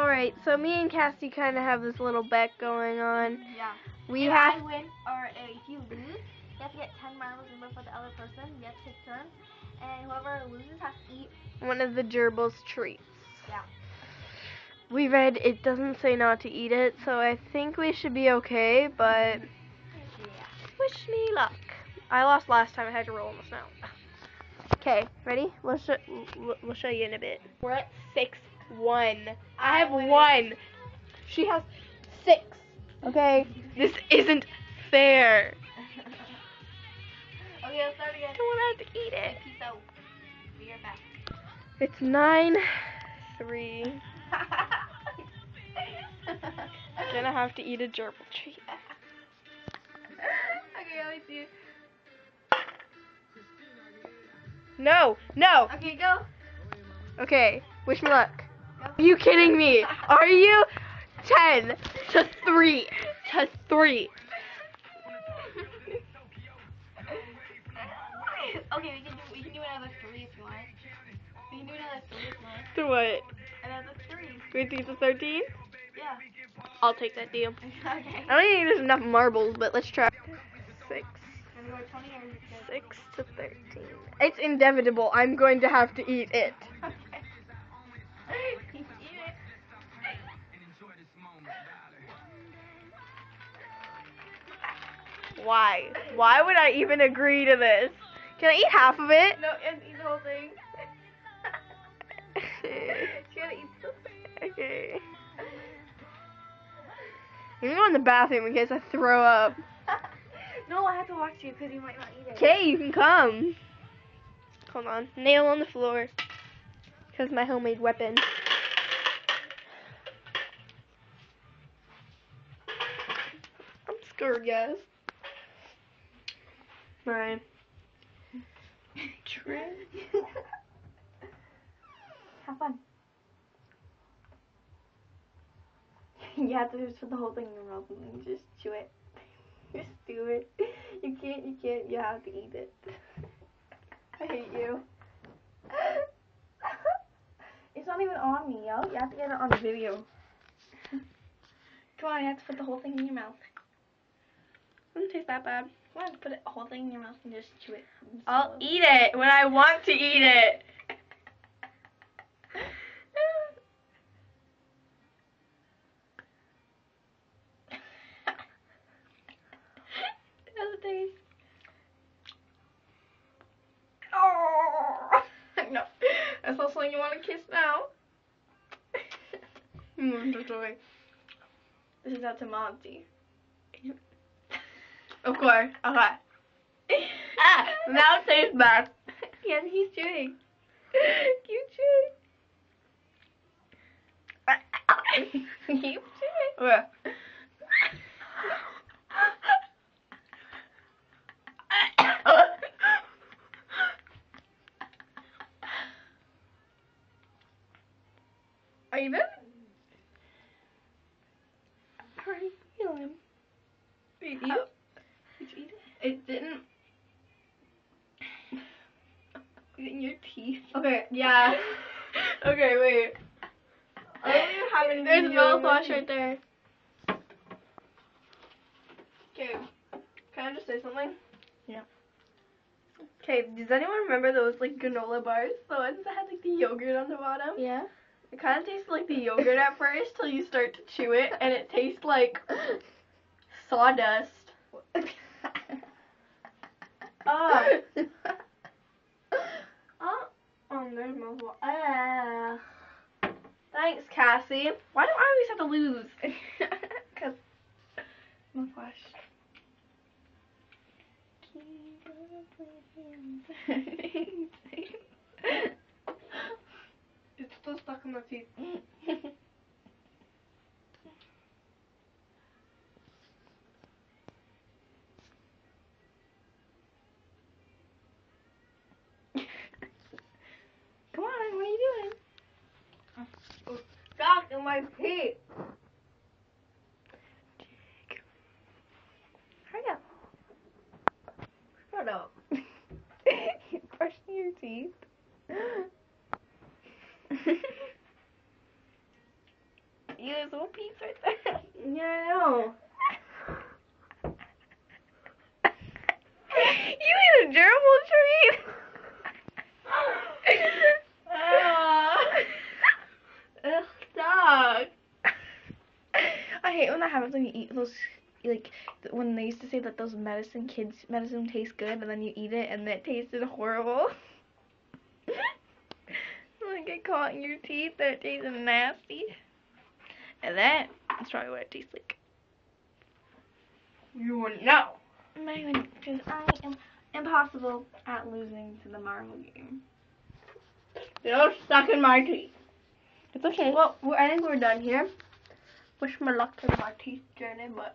Alright, so me and Cassie kind of have this little bet going on. Yeah. We if have I win, or uh, if you lose, you have to get 10 marbles in for the other person. You have to take turns. And whoever loses has to eat. one of the gerbils treats. Yeah. We read it doesn't say not to eat it, so I think we should be okay, but Yeah. wish me luck. I lost last time I had to roll in the snow. Okay, ready? We'll, sh- we'll- we'll show you in a bit. We're at 6 1. I have. 1. She has 6. Okay? This isn't fair. okay, let's start I again. don't want to have to eat it. Peace out. Be right back. It's 9 3. I'm Gonna have to eat a gerbil treat. okay, me see. No, no. Okay, go. Okay, wish me luck. Are you kidding me? Are you? 10 to 3 to 3. okay, we can do we can do another three if you want. We can do another three if you want. To what? Another three. 15 to 13? Yeah. I'll take that deal. okay. I don't think there's enough marbles, but let's try. 6. Can we go 20 or is it good? 6 to 13. It's inevitable. I'm going to have to eat it. Why? Why would I even agree to this? Can I eat half of it? No, and eat the whole thing. she gotta eat the okay. I'm gonna go in the bathroom in case I throw up. no, I have to watch you because you might not eat it. Okay, you can come. Hold on. Nail on the floor. Because my homemade weapon. I'm scared, guys. Right. True. Have fun. you have to just put the whole thing in your mouth and just chew it. just do it. You can't, you can't, you have to eat it. I hate you. it's not even on me, yo. You have to get it on the video. Come on, you have to put the whole thing in your mouth. Doesn't taste that bad. Come on, put it whole thing in your mouth and just chew it. I'll eat it when I want to eat it. How's it taste? Oh no, that's not something you want to kiss now. Mm. This is out to Monty. Of course. Okay. ah, now it tastes bad. yeah, he's chewing. Keep chewing. Keep chewing. Okay. Are you done? How are you feeling? Did you How- eat it? Did you eat it? Didn't. In your teeth. Okay, yeah. okay, wait. I don't even have any There's video of mouthwash right there. Okay. Can I just say something? Yeah. Okay, does anyone remember those like granola bars? The ones that had like the yogurt on the bottom? Yeah. It kind of tastes like the yogurt at first till you start to chew it, and it tastes like sawdust. Ah. oh, oh, there's mouthwash. Ah. Thanks, Cassie. Why do I always have to lose? Cause mouthwash. it's still stuck in my teeth. Come on, what are you doing? In my teeth. Hurry up. Shut up. You're brushing your teeth. eat this whole piece right there. Yeah, I know. you ate a gerbil treat. Ah. Ugh, stop. I hate when that happens when you eat those like when they used to say that those medicine kids medicine tastes good and then you eat it and it tasted horrible. like it caught in your teeth and it tasted nasty. And that is probably what it tastes like. You wouldn't know. My goodness, 'cause I am impossible at losing to the Marvel game. You're stuck in my teeth. It's okay. Well, I think we're done here. Wish me luck in my teeth journey, but